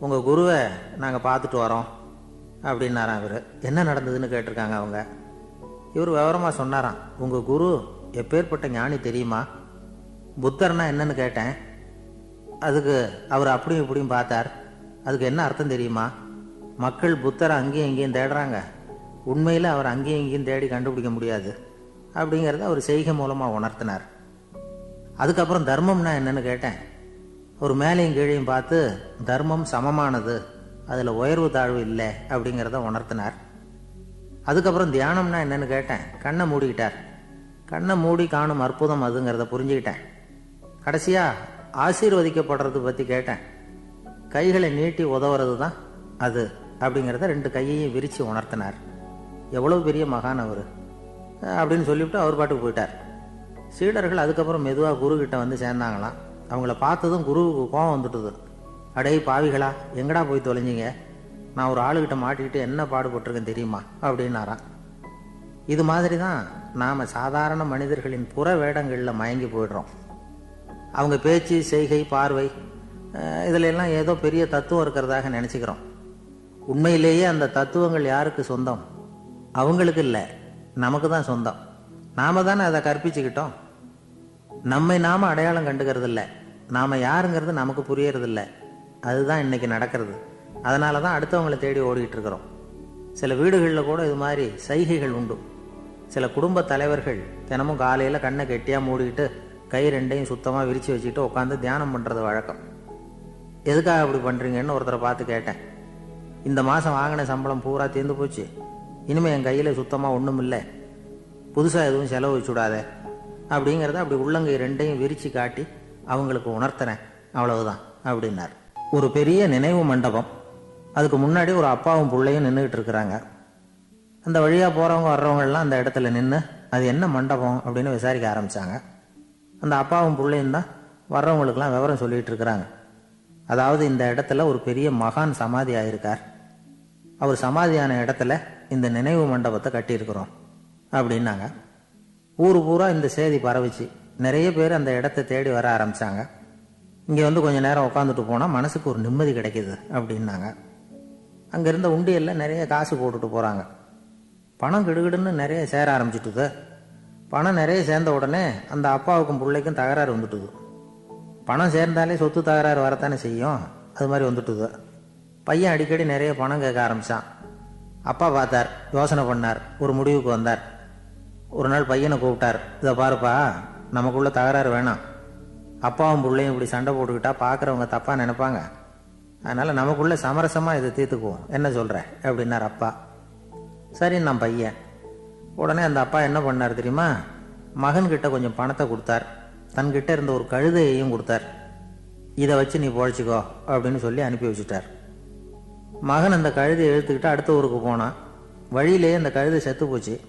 உங்கள் குருவை நாங்கள் பார்த்துட்டு வரோம் அப்படின்னாராம் இவர். என்ன நடந்ததுன்னு கேட்டிருக்காங்க அவங்க? இவர் விவரமாக சொன்னாராம். உங்கள் குரு எப்பேற்பட்ட ஞானி தெரியுமா? புத்தர்னா என்னன்னு கேட்டேன். அதுக்கு அவர் அப்படியும் இப்படியும் பார்த்தார். அதுக்கு என்ன அர்த்தம் தெரியுமா? மக்கள் புத்தரை அங்கேயும் இங்கேயும் தேடுறாங்க. உண்மையில் அவர் அங்கேயும் இங்கேயும் தேடி கண்டுபிடிக்க முடியாது. அப்படிங்கிறத அவர் செய்கை மூலமாக உணர்த்தினார். அதுக்கப்புறம் தர்மம்னா என்னன்னு கேட்டேன். ஒரு மேலையும் கீழையும் பார்த்து தர்மம் சமமானது அதில் உயர்வு தாழ்வு இல்லை அப்படிங்கிறத உணர்த்தினார். அதுக்கப்புறம் தியானம்னா என்னன்னு கேட்டேன். கண்ணை மூடிக்கிட்டார். கண்ணை மூடி காணும் அற்புதம் அதுங்கிறத புரிஞ்சுக்கிட்டேன். கடைசியாக ஆசீர்வதிக்கப்படுறது பற்றி கேட்டேன். கைகளை நீட்டி உதவுறது தான் அது அப்படிங்கிறத ரெண்டு கையையும் விரித்து உணர்த்தினார். எவ்வளோ பெரிய மகான் அவர். அப்படின்னு சொல்லிவிட்டு அவர் பாட்டுக்கு போயிட்டார். சீடர்கள் அதுக்கப்புறம் மெதுவாக குரு வந்து சேர்ந்தாங்களாம். அவங்கள பார்த்ததும் குருவுக்கு கோபம் வந்துட்டுது. அடே பாவிகளா எங்கடா போய் தொலைஞ்சிங்க? நான் ஒரு ஆளுகிட்ட மாட்டிக்கிட்டு என்ன பாடுபட்டிருக்கேன் தெரியுமா? அப்படின்னாராம். இது மாதிரி தான் நாம் சாதாரண மனிதர்களின் புற வேடங்களில் மயங்கி போயிடுறோம். அவங்க பேச்சு செய்கை பார்வை அஹ், எல்லாம் ஏதோ பெரிய தத்துவம் இருக்கிறதாக நினச்சிக்கிறோம். உண்மையிலேயே அந்த தத்துவங்கள் யாருக்கு சொந்தம்? அவங்களுக்கு இல்லை. நமக்கு தான் சொந்தம். நாம தானே அதை கற்பிச்சுக்கிட்டோம். நம்மை நாம அடையாளம் கண்டுக்கிறது இல்லை நாம யாருங்கிறது நமக்கு புரியறது இல்லை அதுதான் இன்னைக்கு நடக்கிறது. அதனால தான் அடுத்தவங்களை தேடி ஓடிக்கிட்டு இருக்கிறோம் சில வீடுகளில் கூட இது மாதிரி சைகைகள் உண்டு. சில குடும்ப தலைவர்கள் தினமும் காலையில் கண்ணை கெட்டியாக மூடிக்கிட்டு கை ரெண்டையும் சுத்தமாக விரித்து வச்சுக்கிட்டு உட்காந்து தியானம் பண்ணுறது வழக்கம். எதுக்காக அப்படி பண்ணுறீங்கன்னு ஒருத்தரை பார்த்து கேட்டேன். இந்த மாதம் வாங்கின சம்பளம் பூரா தீர்ந்து போச்சு. இனிமேல் என் கையில் சுத்தமாக ஒன்றும் இல்லை புதுசாக எதுவும் செலவு வச்சுடாத. அப்படிங்கிறத அப்படி உள்ளங்கை ரெண்டையும் விரித்து காட்டி அவங்களுக்கு உணர்த்தினேன் அவ்வளவுதான் அப்படின்னார். ஒரு பெரிய நினைவு மண்டபம். அதுக்கு முன்னாடி ஒரு அப்பாவும் பிள்ளையும் நின்றுக்கிட்டு இருக்கிறாங்க. அந்த வழியாக போகிறவங்க வர்றவங்கெல்லாம் அந்த இடத்துல நின்று அது என்ன மண்டபம் அப்படின்னு விசாரிக்க ஆரம்பித்தாங்க அந்த அப்பாவும் பிள்ளையும் தான் வர்றவங்களுக்கெல்லாம் விவரம் சொல்லிகிட்டு இருக்கிறாங்க. அதாவது இந்த இடத்துல ஒரு பெரிய மகான் சமாதி ஆயிருக்கார். அவர் சமாதியான இடத்துல இந்த நினைவு மண்டபத்தை கட்டியிருக்கிறோம். அப்படின்னாங்க. ஊர் பூரா இந்த செய்தி பரவிச்சு நிறைய பேர் அந்த இடத்தை தேடி வர ஆரம்பித்தாங்க இங்கே வந்து கொஞ்ச நேரம் உட்காந்துட்டு போனால் மனசுக்கு ஒரு நிம்மதி கிடைக்கிது அப்படின்னாங்க. அங்கே இருந்த உண்டியலில் நிறைய காசு போட்டுட்டு போகிறாங்க பணம் கிடுகிடுன்னு நிறைய சேர ஆரம்பிச்சிட்டுது. பணம் நிறைய சேர்ந்த உடனே அந்த அப்பாவுக்கும் பிள்ளைக்கும் தகராறு வந்துட்டுது. பணம் சேர்ந்தாலே சொத்து தகராறு வரத்தானே செய்யும்? அது மாதிரி வந்துட்டுது. பையன் அடிக்கடி நிறைய பணம் கேட்க ஆரம்பித்தான் அப்பா பார்த்தார் யோசனை பண்ணார் ஒரு முடிவுக்கு வந்தார். ஒரு நாள் பையனை கூப்பிட்டார் இதை பாருப்பா நமக்குள்ள தகராறு வேணாம். அப்பாவும் பிள்ளையும் இப்படி சண்டை போட்டுக்கிட்டா பார்க்குறவங்க தப்பாக நினைப்பாங்க. அதனால் நமக்குள்ள சமரசமாக இதை தீர்த்துக்குவோம். என்ன சொல்கிற அப்படின்னார் அப்பா. சரி நான் பையன். உடனே அந்த அப்பா என்ன பண்ணார் தெரியுமா? மகன்கிட்ட கொஞ்சம் பணத்தை கொடுத்தார். தன்கிட்ட இருந்த ஒரு கழுதையையும் கொடுத்தார். இதை வச்சு நீ பொழைச்சிக்கோ அப்படின்னு சொல்லி அனுப்பி வச்சுட்டார். மகன் அந்த கழுதையை எழுத்துக்கிட்டு அடுத்த ஊருக்கு போனான் வழியிலேயே அந்த கழுதை செத்து போச்சு.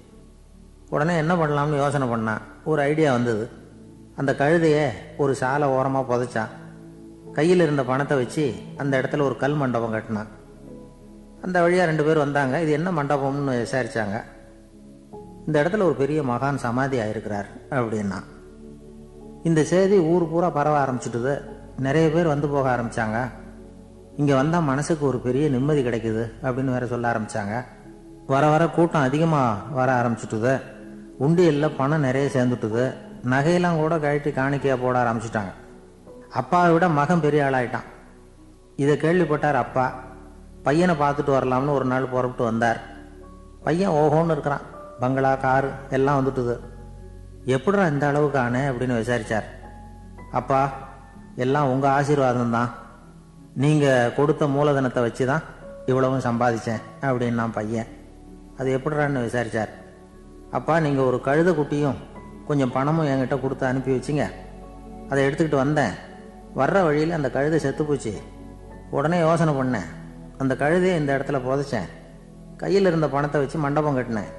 உடனே என்ன பண்ணலாம்னு யோசனை பண்ணான் ஒரு ஐடியா வந்தது. அந்த கழுதையை ஒரு சாலை ஓரமாக புதைச்சான் கையில் இருந்த பணத்தை வச்சு அந்த இடத்துல ஒரு கல் மண்டபம் கட்டினான் அந்த வழியாக ரெண்டு பேர் வந்தாங்க. இது என்ன மண்டபம்னு விசாரித்தாங்க இந்த இடத்துல ஒரு பெரிய மகான் சமாதி ஆயிருக்கிறார் அப்படின்னா. இந்த செய்தி ஊர் பூரா பரவ ஆரம்பிச்சுட்டுது. நிறைய பேர் வந்து போக ஆரம்பிச்சாங்க. இங்கே வந்தால் மனசுக்கு ஒரு பெரிய நிம்மதி கிடைக்குது அப்படின்னு வேற சொல்ல ஆரம்பித்தாங்க வர வர கூட்டம் அதிகமாக வர ஆரம்பிச்சுட்டுது. உண்டியலில் பணம் நிறைய சேர்ந்துட்டுது. நகையெல்லாம் கூட கழட்டி காணிக்கையாக போட ஆரம்பிச்சிட்டாங்க. அப்பாவை விட மகன் பெரிய ஆளாயிட்டான். இதை கேள்விப்பட்டார் அப்பா. பையனை பார்த்துட்டு வரலாம்னு ஒரு நாள் புறப்பட்டு வந்தார். பையன் ஓஹோன்னு இருக்கிறான். பங்களா காரு எல்லாம் வந்துட்டுது. எப்படிடா இந்த அளவுக்கு ஆனே அப்படின்னு விசாரிச்சார். அப்பா எல்லாம் உங்கள் ஆசீர்வாதம் தான் நீங்கள் கொடுத்த மூலதனத்தை வச்சு தான் இவ்வளவும் சம்பாதிச்சேன் அப்படின்னா பையன். அது எப்படிறான்னு விசாரிச்சார். அப்பா நீங்கள் ஒரு கழுத குட்டியும் கொஞ்சம் பணமும் என்கிட்ட கொடுத்து அனுப்பி வச்சிங்க. அதை எடுத்துக்கிட்டு வந்தேன். வர்ற வழியில் அந்த கழுதை செத்து போச்சு. உடனே யோசனை பண்ணேன். அந்த கழுதையை இந்த இடத்துல புதைச்சேன். கையில் இருந்த பணத்தை வச்சு மண்டபம் கட்டினேன்.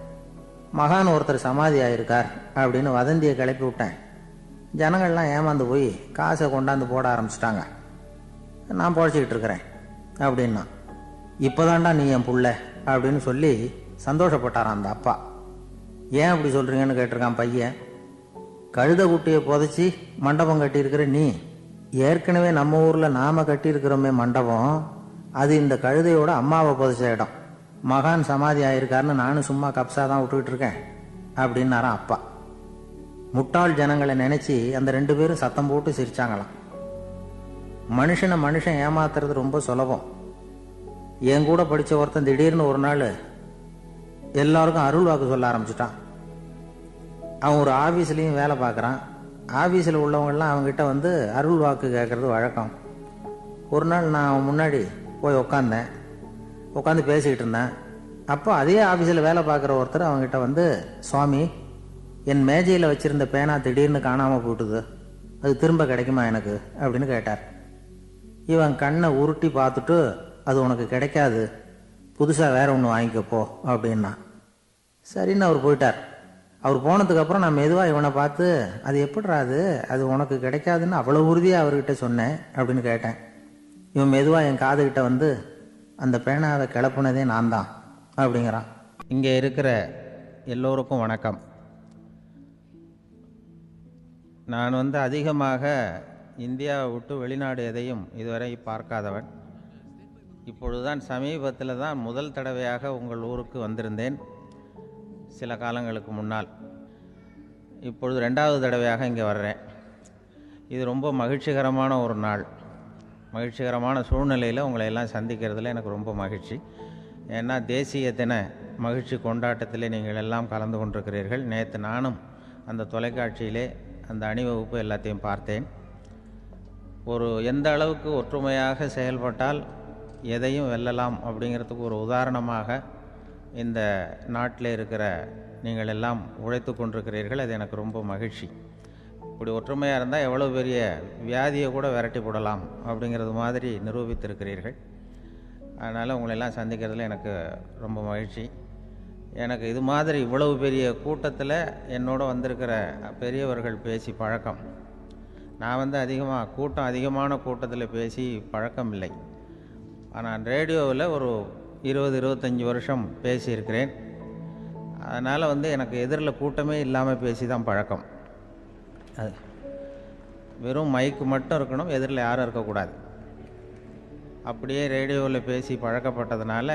மகான் ஒருத்தர் சமாதி ஆயிருக்கார் அப்படின்னு வதந்தியை கிளப்பி விட்டேன். ஜனங்கள்லாம் ஏமாந்து போய் காசை கொண்டாந்து போட ஆரம்பிச்சிட்டாங்க. நான் பொழைச்சிக்கிட்டு இருக்கிறேன் அப்படின்னா. இப்போதான்டா நீ என் புள்ள அப்படின்னு சொல்லி சந்தோஷப்பட்டாரான் அந்த அப்பா. ஏன் அப்படி சொல்கிறீங்கன்னு கேட்டிருக்கான் பையன். கழுத குட்டியை புதைச்சி மண்டபம் கட்டியிருக்கிற நீ ஏற்கனவே நம்ம ஊரில் நாம் கட்டியிருக்கிறோமே மண்டபம் அது இந்த கழுதையோட அம்மாவை புதைச்ச இடம். மகான் சமாதி ஆயிருக்காருன்னு நானும் சும்மா கப்சா தான் விட்டுக்கிட்டு இருக்கேன் அப்படின்னாரான் அப்பா. முட்டாள் ஜனங்களை நினச்சி அந்த ரெண்டு பேரும் சத்தம் போட்டு சிரிச்சாங்களாம். மனுஷனை மனுஷன் ஏமாத்துறது ரொம்ப சுலபம். என் கூட படித்த ஒருத்தன் திடீர்னு ஒரு நாள் எல்லாருக்கும் அருள் வாக்கு சொல்ல ஆரம்பிச்சிட்டான். அவன் ஒரு ஆஃபீஸ்லேயும் வேலை பார்க்குறான். ஆஃபீஸில் உள்ளவங்கெல்லாம் அவங்ககிட்ட வந்து அருள் வாக்கு கேட்குறது வழக்கம். ஒரு நாள் நான் அவன் முன்னாடி போய் உக்காந்தேன். உட்காந்து பேசிக்கிட்டு இருந்தேன். அப்போ அதே ஆஃபீஸில் வேலை பார்க்குற ஒருத்தர் அவங்ககிட்ட வந்து சுவாமி என் மேஜையில் வச்சுருந்த பேனா திடீர்னு காணாமல் போட்டுது அது திரும்ப கிடைக்குமா எனக்கு? அப்படின்னு கேட்டார். இவன் கண்ணை உருட்டி பார்த்துட்டு அது உனக்கு கிடைக்காது. புதுசாக வேற ஒன்று வாங்கிக்கப்போ அப்படின்னா. சரின்னு அவர் போயிட்டார். அவர் போனதுக்கப்புறம் நான் மெதுவாக இவனை பார்த்து அது எப்படிடா அது? அது உனக்கு கிடைக்காதுன்னு அவ்வளோ உறுதியாக அவர்கிட்ட சொன்னேன் அப்படின்னு கேட்டேன். இவன் மெதுவாக என் காதுகிட்ட வந்து அந்த பேனாவை கிளப்புனதே நான் தான் அப்படிங்கிறான். இங்கே இருக்கிற எல்லோருக்கும் வணக்கம். நான் வந்து அதிகமாக இந்தியாவை விட்டு வெளிநாடு எதையும் இதுவரை பார்க்காதவன். இப்பொழுதுதான் சமீபத்தில் தான் முதல் தடவையாக உங்கள் ஊருக்கு வந்திருந்தேன். சில காலங்களுக்கு முன்னால். இப்பொழுது ரெண்டாவது தடவையாக இங்கே வர்றேன். இது ரொம்ப மகிழ்ச்சிகரமான ஒரு நாள். மகிழ்ச்சிகரமான சூழ்நிலையில் உங்களை எல்லாம் சந்திக்கிறதுல எனக்கு ரொம்ப மகிழ்ச்சி. ஏன்னா தேசிய தின மகிழ்ச்சி கொண்டாட்டத்தில் நீங்கள் எல்லாம் கலந்து கொண்டிருக்கிறீர்கள். நேற்று நானும் அந்த தொலைக்காட்சியிலே அந்த அணிவகுப்பு எல்லாத்தையும் பார்த்தேன். ஒரு எந்த அளவுக்கு ஒற்றுமையாக செயல்பட்டால் எதையும் வெல்லலாம் அப்படிங்கிறதுக்கு ஒரு உதாரணமாக இந்த நாட்டில் இருக்கிற நீங்கள் எல்லாம் உழைத்து கொண்டிருக்கிறீர்கள். அது எனக்கு ரொம்ப மகிழ்ச்சி. இப்படி ஒற்றுமையாக இருந்தால் எவ்வளோ பெரிய வியாதியை கூட விரட்டி போடலாம் அப்படிங்கிறது மாதிரி நிரூபித்திருக்கிறீர்கள். அதனால் உங்களெல்லாம் சந்திக்கிறதுல எனக்கு ரொம்ப மகிழ்ச்சி. எனக்கு இது மாதிரி இவ்வளவு பெரிய கூட்டத்தில் என்னோட வந்திருக்கிற பெரியவர்கள் பேசி பழக்கம். நான் வந்து அதிகமாக கூட்டம் அதிகமான கூட்டத்தில் பேசி பழக்கம் இல்லை ஆனால் ரேடியோவில் ஒரு இருபது இருபத்தஞ்சி வருஷம் பேசியிருக்கிறேன். அதனால் வந்து எனக்கு எதிரில் கூட்டமே இல்லாமல் பேசி தான் பழக்கம். அது வெறும் மைக்கு மட்டும் இருக்கணும் எதிரில் யாரும் இருக்கக்கூடாது. அப்படியே ரேடியோவில் பேசி பழக்கப்பட்டதுனால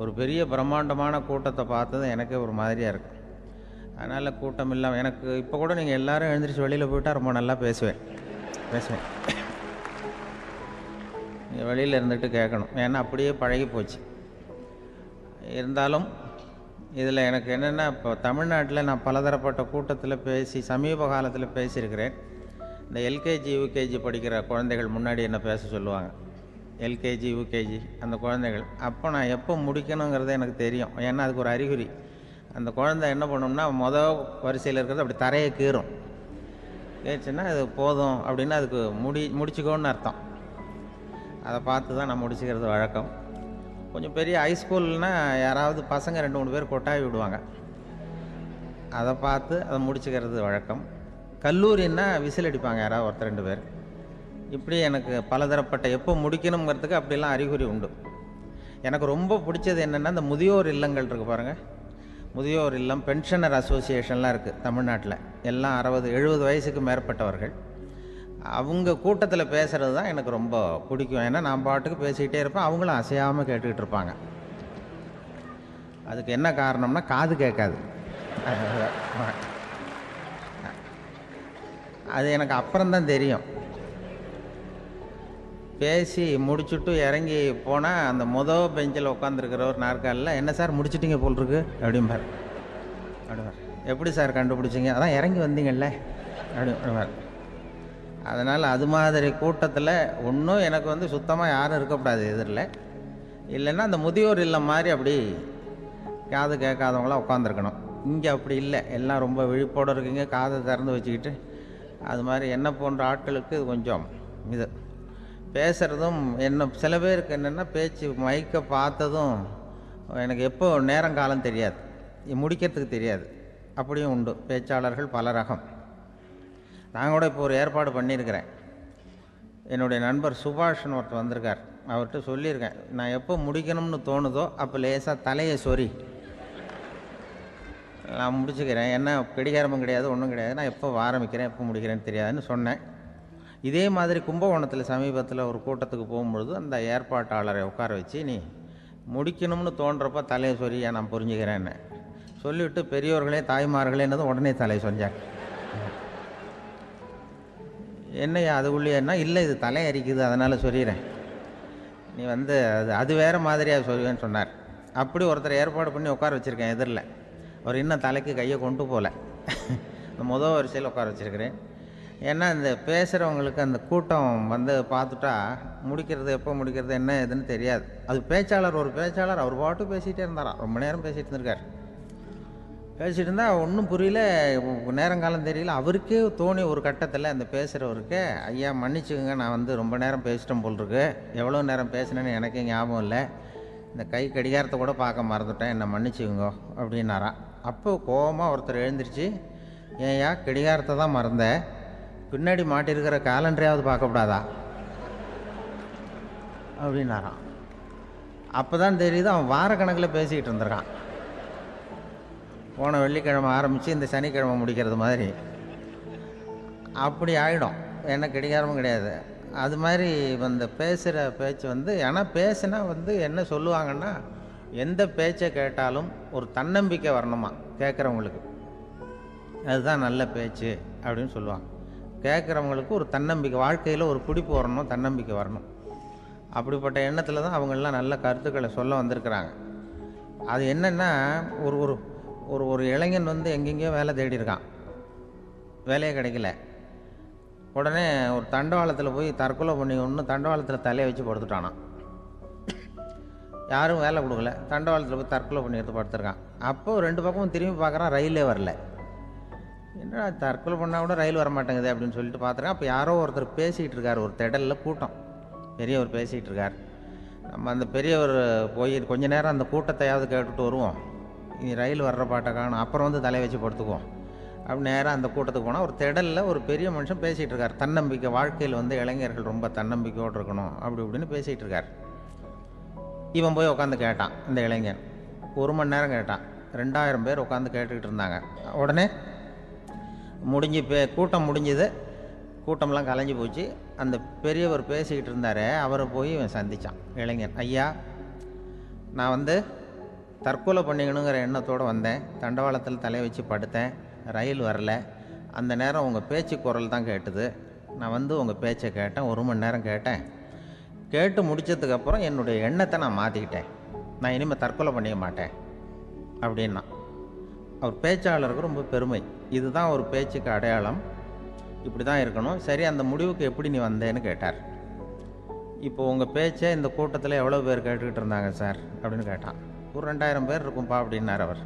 ஒரு பெரிய பிரம்மாண்டமான கூட்டத்தை பார்த்தது எனக்கே ஒரு மாதிரியாக இருக்குது அதனால் கூட்டம் இல்லாமல் எனக்கு இப்போ கூட நீங்கள் எல்லாரும் எழுந்திரிச்சு வெளியில் போயிட்டால் ரொம்ப நல்லா பேசுவேன். பேசுவேன். நீங்கள் வெளியில் இருந்துட்டு கேட்கணும் ஏன்னா அப்படியே பழகி போச்சு. இருந்தாலும் இதில் எனக்கு என்னென்னா இப்போ தமிழ்நாட்டில் நான் பலதரப்பட்ட கூட்டத்தில் பேசி சமீப காலத்தில் பேசியிருக்கிறேன். இந்த எல்கேஜி யூகேஜி படிக்கிற குழந்தைகள் முன்னாடி என்ன பேச சொல்லுவாங்க? எல்கேஜி யூகேஜி அந்த குழந்தைகள். அப்போ நான் எப்போ முடிக்கணுங்கிறது எனக்கு தெரியும். ஏன்னா அதுக்கு ஒரு அறிகுறி. அந்த குழந்தை என்ன பண்ணோம்னா மொதல் வரிசையில் இருக்கிறது அப்படி தரையை கீறும். கேச்சுன்னா அது போதும் அப்படின்னு அதுக்கு முடி முடிச்சுக்கோன்னு அர்த்தம். அதை பார்த்து தான் நான் முடிச்சுக்கிறது வழக்கம். கொஞ்சம் பெரிய ஹைஸ்கூல்னால் யாராவது பசங்க ரெண்டு மூணு பேர் கொட்டாவி விடுவாங்க. அதை பார்த்து அதை முடிச்சுக்கிறது வழக்கம். கல்லூரின்னா விசில் அடிப்பாங்க யாராவது ஒருத்தர் ரெண்டு பேர். இப்படி எனக்கு பலதரப்பட்ட எப்போ முடிக்கணுங்கிறதுக்கு அப்படிலாம் அறிகுறி உண்டு. எனக்கு ரொம்ப பிடிச்சது என்னென்னா இந்த முதியோர் இல்லங்கள் இருக்குது பாருங்கள் முதியோர் இல்லம் பென்ஷனர் அசோசியேஷன்லாம் இருக்குது தமிழ்நாட்டில். எல்லாம் அறுபது எழுபது வயசுக்கு மேற்பட்டவர்கள். அவங்க கூட்டத்தில் பேசுகிறது தான் எனக்கு ரொம்ப பிடிக்கும். ஏன்னா நான் பாட்டுக்கு பேசிக்கிட்டே இருப்பேன். அவங்களும் அசையாமல் கேட்டுக்கிட்டு இருப்பாங்க. அதுக்கு என்ன காரணம்னா காது கேட்காது. அது எனக்கு அப்புறம்தான் தெரியும். பேசி முடிச்சுட்டு இறங்கி போனால் அந்த மொதல் பெஞ்சில் உட்காந்துருக்கிறவர் நாற்காலில் என்ன சார் முடிச்சிட்டிங்க போல் இருக்கு அப்படிம்பார். அப்படிம்பார். எப்படி சார் கண்டுபிடிச்சிங்க? அதான் இறங்கி வந்தீங்கல்ல. அப்படி அப்படிம்பார். அதனால் அது மாதிரி கூட்டத்தில் ஒன்றும் எனக்கு வந்து சுத்தமாக யாரும் இருக்கக்கூடாது எதிரில். இல்லைன்னா அந்த முதியோர் இல்லை மாதிரி அப்படி காது கேட்காதவங்களாம் உட்காந்துருக்கணும் இங்கே அப்படி இல்லை. எல்லாம் ரொம்ப விழிப்போடு இருக்கீங்க. காதை திறந்து வச்சுக்கிட்டு அது மாதிரி என்ன போன்ற ஆட்களுக்கு இது கொஞ்சம் இது. பேசுகிறதும் என்ன சில பேருக்கு என்னென்னா பேச்சு மைக்கை பார்த்ததும் எனக்கு எப்போ நேரம் காலம் தெரியாது. முடிக்கிறதுக்கு தெரியாது. அப்படியும் உண்டு. பேச்சாளர்கள் பல ரகம் நான் கூட இப்போ ஒரு ஏற்பாடு பண்ணியிருக்கிறேன். என்னுடைய நண்பர் சுபாஷ்னு ஒருத்தர் வந்திருக்கார். அவர்கிட்ட சொல்லியிருக்கேன். நான் எப்போ முடிக்கணும்னு தோணுதோ அப்போ லேசாக தலையை சொறி. நான் முடிச்சுக்கிறேன். என்ன கடிகாரமும் கிடையாது ஒன்றும் கிடையாது. நான் எப்போ ஆரம்பிக்கிறேன் எப்போ முடிக்கிறேன்னு தெரியாதுன்னு சொன்னேன். இதே மாதிரி கும்பகோணத்தில் சமீபத்தில் ஒரு கூட்டத்துக்கு போகும்பொழுது அந்த ஏற்பாட்டாளரை உட்கார வச்சு நீ முடிக்கணும்னு தோன்றப்ப தலையை சொல்லியா நான் புரிஞ்சுக்கிறேன்னு. சொல்லிவிட்டு பெரியோர்களே தாய்மார்களேன்னதும் உடனே தலையை சொரிஞ்சாங்க. என்னையா அது உள்ளேன்னா இல்லை இது தலை அரிக்குது அதனால் சொல்லிடுறேன் நீ வந்து அது அது வேறு மாதிரியாக சொல்லுவேன்னு சொன்னார். அப்படி ஒருத்தர் ஏற்பாடு பண்ணி உட்கார வச்சுருக்கேன் எதிரில். அவர் இன்னும் தலைக்கு கையை கொண்டு போகல. இந்த முதல் வரிசையில் உட்கார வச்சுருக்கிறேன். ஏன்னா இந்த பேசுகிறவங்களுக்கு அந்த கூட்டம் வந்து பார்த்துட்டா முடிக்கிறது எப்போ முடிக்கிறது என்ன ஏதுன்னு தெரியாது. அது பேச்சாளர் ஒரு பேச்சாளர் அவர் பாட்டு பேசிகிட்டே இருந்தாராம் ரொம்ப நேரம் பேசிகிட்டு இருந்திருக்கார். பேசிகிட்டு இருந்தால் ஒன்றும் புரியல நேரங்காலம் தெரியல. அவருக்கே தோணி ஒரு கட்டத்தில் அந்த பேசுகிறவருக்கு ஐயா மன்னிச்சுக்கோங்க நான் வந்து ரொம்ப நேரம் பேசிட்டேன் போல் இருக்கு எவ்வளோ நேரம் பேசினேன்னு எனக்கே ஞாபகம் இல்லை. இந்த கை கடிகாரத்தை கூட பார்க்க மறந்துட்டேன். என்னை மன்னிச்சுக்கோங்க அப்படின்னாராம் அப்போ கோபமாக ஒருத்தர் எழுந்திருச்சு ஏன்யா கடிகாரத்தை தான் மறந்தேன். பின்னாடி மாட்டிருக்கிற காலண்டரையாவது பார்க்கக்கூடாதா? அப்படின்னாராம். அப்போ தான் தெரியுது அவன் வாரக்கணக்கில் பேசிக்கிட்டு இருந்திருக்கான். போன வெள்ளிக்கிழமை ஆரம்பித்து இந்த சனிக்கிழமை முடிக்கிறது மாதிரி. அப்படி ஆகிடும் என்ன கிடைக்காரமும் கிடையாது. அது மாதிரி இந்த பேசுகிற பேச்சு வந்து ஏன்னா பேசுனா வந்து என்ன சொல்லுவாங்கன்னா எந்த பேச்சை கேட்டாலும் ஒரு தன்னம்பிக்கை வரணுமா கேட்குறவங்களுக்கு அதுதான் நல்ல பேச்சு அப்படின்னு சொல்லுவாங்க. கேட்குறவங்களுக்கு ஒரு தன்னம்பிக்கை வாழ்க்கையில் ஒரு பிடிப்பு வரணும் தன்னம்பிக்கை வரணும். அப்படிப்பட்ட எண்ணத்தில் தான் அவங்கெல்லாம் நல்ல கருத்துக்களை சொல்ல வந்திருக்கிறாங்க. அது என்னென்னா ஒரு ஒரு ஒரு ஒரு இளைஞன் வந்து எங்கெங்கேயோ வேலை தேடி இருக்கான் வேலையே கிடைக்கல. உடனே ஒரு தண்டவாளத்தில் போய் தற்கொலை பண்ணி ஒன்று தண்டவாளத்தில் தலையை வச்சு படுத்துட்டானான் யாரும் வேலை கொடுக்கல. தண்டவாளத்தில் போய் தற்கொலை பண்ணி எடுத்து படுத்துருக்கான். அப்போ ரெண்டு பக்கமும் திரும்பி பார்க்குறான் ரயிலே வரல. என்னடா தற்கொலை பண்ணால் கூட ரயில் வர மாட்டேங்குது அப்படின்னு சொல்லிட்டு பார்த்துருக்கேன் அப்போ யாரோ ஒருத்தர் பேசிகிட்டு இருக்கார் ஒரு திடலில் கூட்டம். பெரியவர் பேசிகிட்டு இருக்கார் நம்ம அந்த பெரியவர் போய் கொஞ்ச நேரம் அந்த கூட்டத்தையாவது கேட்டுட்டு வருவோம். இனி ரயில் வர்ற பாட்டை காணும். அப்புறம் வந்து தலை வச்சு படுத்துக்குவோம். அப்படி நேராக அந்த கூட்டத்துக்கு போனால் ஒரு திடலில் ஒரு பெரிய மனுஷன் பேசிகிட்டு இருக்கார் தன்னம்பிக்கை வாழ்க்கையில் வந்து இளைஞர்கள் ரொம்ப தன்னம்பிக்கையோடு இருக்கணும் அப்படி இப்படின்னு பேசிகிட்டு இருக்கார் இவன் போய் உட்காந்து கேட்டான் இந்த இளைஞன். ஒரு மணி நேரம் கேட்டான். ரெண்டாயிரம் பேர் உட்காந்து கேட்டுக்கிட்டு இருந்தாங்க. உடனே முடிஞ்சு பே கூட்டம் முடிஞ்சது. கூட்டம்லாம் கலைஞ்சு போச்சு. அந்த பெரியவர் பேசிக்கிட்டு இருந்தார். அவரை போய் இவன் சந்தித்தான் இளைஞன் ஐயா நான் வந்து தற்கொலை பண்ணிக்கணுங்கிற எண்ணத்தோடு வந்தேன். தண்டவாளத்தில் தலையை வச்சு படுத்தேன். ரயில் வரல. அந்த நேரம் உங்கள் பேச்சு குரல் தான் கேட்டுது. நான் வந்து உங்கள் பேச்சை கேட்டேன். ஒரு மணி நேரம் கேட்டேன். கேட்டு முடித்ததுக்கப்புறம் என்னுடைய எண்ணத்தை நான் மாற்றிக்கிட்டேன் நான் இனிமேல் தற்கொலை பண்ணிக்க மாட்டேன். அப்படின்னா அவர் பேச்சாளருக்கு ரொம்ப பெருமை. இதுதான் ஒரு பேச்சுக்கு அடையாளம். இப்படி தான் இருக்கணும். சரி அந்த முடிவுக்கு எப்படி நீ வந்தேன்னு கேட்டார். இப்போ உங்கள் பேச்சை இந்த கூட்டத்தில் எவ்வளோ பேர் கேட்டுக்கிட்டு இருந்தாங்க சார்? அப்படின்னு கேட்டான். ஒரு ரெண்டாயிரம் பேர் இருக்கும்பா அப்படின்னார் அவர்.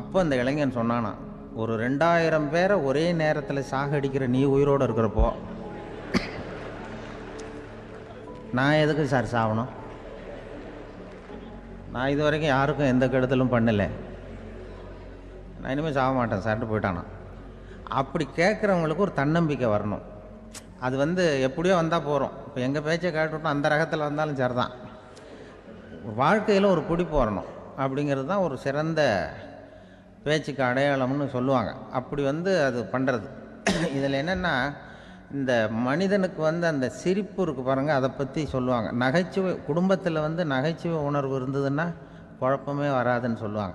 அப்போ அந்த இளைஞன் சொன்னானா ஒரு ரெண்டாயிரம் பேரை ஒரே நேரத்தில் சாகடிக்கிற நீ உயிரோடு இருக்கிறப்போ நான் எதுக்கு சார் சாகணும் நான் இது வரைக்கும் யாருக்கும் எந்த கெடுதலும் பண்ணலை. நான் இனிமேல் சாக மாட்டேன் சார்ட்டு போயிட்டானா? அப்படி கேட்குறவங்களுக்கு ஒரு தன்னம்பிக்கை வரணும். அது வந்து எப்படியோ வந்தால் போகிறோம் இப்போ எங்கள் பேச்சை கேட்டுவிட்டோம் அந்த ரகத்தில் வந்தாலும் சரிதான். வாழ்க்கையில் ஒரு பிடிப்பு வரணும் அப்படிங்கிறது தான் ஒரு சிறந்த பேச்சுக்கு அடையாளம்னு சொல்லுவாங்க. அப்படி வந்து அது பண்ணுறது இதில் என்னென்னா இந்த மனிதனுக்கு வந்து அந்த சிரிப்பு இருக்கு பாருங்கள் அதை பற்றி சொல்லுவாங்க. நகைச்சுவை குடும்பத்தில் வந்து நகைச்சுவை உணர்வு இருந்ததுன்னா குழப்பமே வராதுன்னு சொல்லுவாங்க.